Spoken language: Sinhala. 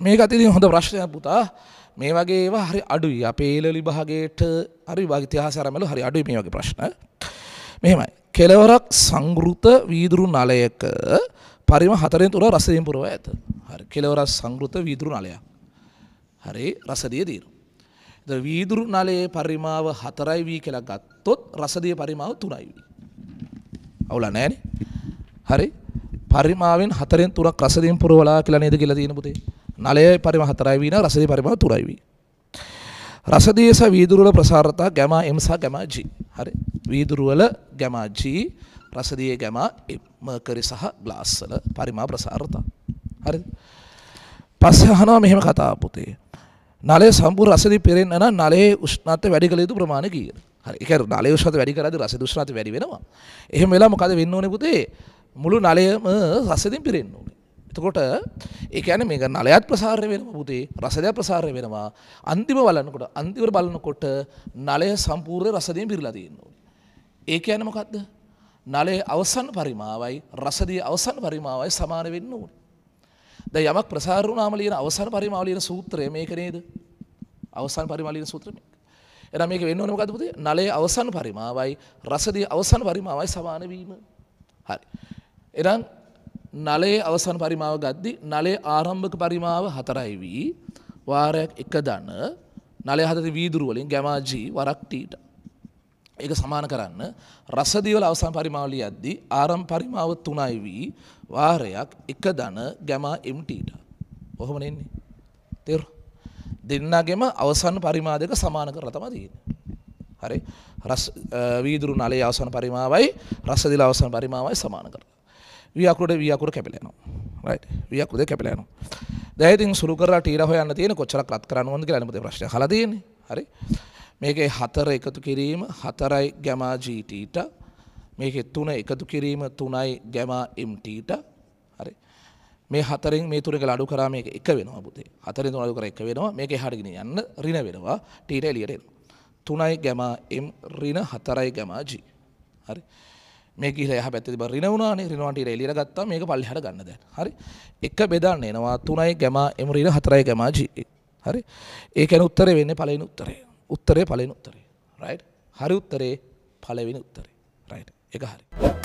මේ අතිරි හොඳ ප්‍රශ්නයක් පුතා. මේ වගේ ඒවා හරි අඩුයි. අපේ ඒලලි භාගයට හරි භාගිතයාස අරමල හරි අඩුයි මේ වගේ ප්‍රශ්න. මෙහෙමයි. කෙලවරක් සංගෘත වීදුරු නලයක පරිම හතරෙන් තුර රසයෙන් පුරව ඇත. හරි. කෙලවරක් සංගෘත වීදුරු නලයක්. හරි. රසදිය දීරු ද වීදුරු නලයේ පරිමාව හතරයි වී කියලා ගත්තොත් රසදිය පරිමාව තුනයි වී. අවුල නෑනේ හරි. පරිමාවෙන් හතරෙන් තුරක් රසදින් පුරවලා කියලා නේද කියලා තියෙන පුතේ? නලය පරිම හතරයි වීන රසදී පරිමාව තුරයි වී. රසදිය සහ වීදුරුවල ප්‍රසාරතා ගැමා එම් සහ ගැමා G හරි. වීදුරුවල ගැමා G රසදියේ ගැමා මර්කරි සහ ග්ලාස් වල පරිමා ප්‍රසාරතා. හරි. පස්සේ අහනවා මෙහෙම කතා පුතේ. නලය සම්පූර්ණ රසදී පෙරෙන්න නම් නලයේ උෂ්ණත්වය වැඩි කළ යුතු ප්‍රමාණය කීයද? හරි. ඒක නලයේ උෂ්ණත්වය වැඩි කරද්දී රසදී උෂ්ණත්වය වැඩි වෙනවා? එහෙම වෙලා මොකද වෙන්න ඕනේ පුතේ? මුළු නලයම රසදින් පිරෙන්න ඕනේ. එතකොට ඒ කියන්නේ මේක නලයත් ප්‍රසාරණය වෙනවා පුතේ. රසදයක් ප්‍රසාරණය වෙනවා. අන්තිම බලනකොට අන්තිමට බලනකොට නලය සම්පූර්ණ රසදින් පිරලා තියෙනවා. ඒ කියන්නේ මොකද්ද? නලයේ අවසන් පරිමාවයි රසදිය අවසන් පරිමාවයි සමාන වෙන්න ඕනේ. දැන් යමක් ප්‍රසාර වුණාම ලියන අවසන් පරිමාව ලියන සූත්‍රය මේක නේද? අවසන් පරිමාව ලියන සූත්‍රය මේක. එහෙනම් මේක වෙන්න ඕනේ මොකද්ද පුතේ? නලයේ අවසන් පරිමාවයි රසදිය අවසන් පරිමාවයි සමාන වීම. හරි. එහෙනම් නලයේ අවසන් පරිමාව ගද්දි නලයේ ආරම්භක පරිමාව හතරයි වී වාරයක් එක දන නලය හතති වීදුරු වලින් ගැමාජී වරක් ටීට. ඒක සමාන කරන්න. රසදිවල අවසන් පරිමාවලිය අද්දි ආරම් පරිමාව තුනයි වී වාරයක් එක දන ගැමා එම්ටීට ඔහොම නෙන්නේ තෙර දෙන්නගෙම අවසන් පරිමා දෙක සමාන කරලා තමයි තියෙන්නේ. හරි. රස වීදුරු නලයේ අවසන් පරිමාවයි රසදිල අවසන් පරිමාවයි සමාන කරලා. වියකුරට වියකුර කැපිලා යනවා. රයිට් වියකුර දෙක කැපිලා යනවා. දැන් ඉතින් සුළු කරලා ටීර හොයන්න තියෙන කොච්චරක් රත් කරන්න ඕනද කියලා අනිත් ප්‍රශ්නය අහලා තියෙන්නේ. හරි? මේකේ හතර එකතු කිරීම හතරයි ගැමා ජීටීට මේකේ තුන එකතු කිරීම තුනයි ගැමා එම්ටීට හරි? මේ හතරෙන් මේ තුන අඩු කරා මේක එක වෙනවා පුතේ හතරෙන් තුන අඩු කර එක වෙනවා. මේක එහාට ගෙන යන්න ඍණ වෙනවා. ටීට එළියට එනවා. තුනයි ගැමා එම් ඍණ හතරයි ගැමා ජී හරි? මේ ගිහලා එහා පැත්තේ තිබ්බ ඍණ වුණානේ ඍණවන්ට ඊට එළියට ගත්තා මේක පල්ලෙහාට ගන්න දැන්. හරි? එක බෙදන්න එනවා. තුනයි ගැමා එම් ඍණ හතරයි ගැමා ජී. හරි? ඒ කියන්නේ උත්තරේ වෙන්නේ පළවෙනි උත්තරේ. උත්තරේ පළවෙනි උත්තරේ. රයිට් හරි උත්තරේ පළවෙනි උත්තරේ. රයිට් ඒක හරි.